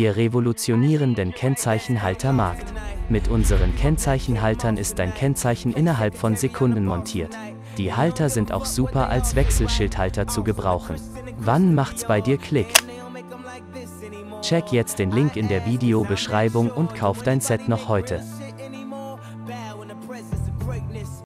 Wir revolutionieren den Kennzeichenhaltermarkt. Mit unseren Kennzeichenhaltern ist dein Kennzeichen innerhalb von Sekunden montiert. Die Halter sind auch super als Wechselschildhalter zu gebrauchen. Wann macht's bei dir Klick? Check jetzt den Link in der Videobeschreibung und kauf dein Set noch heute.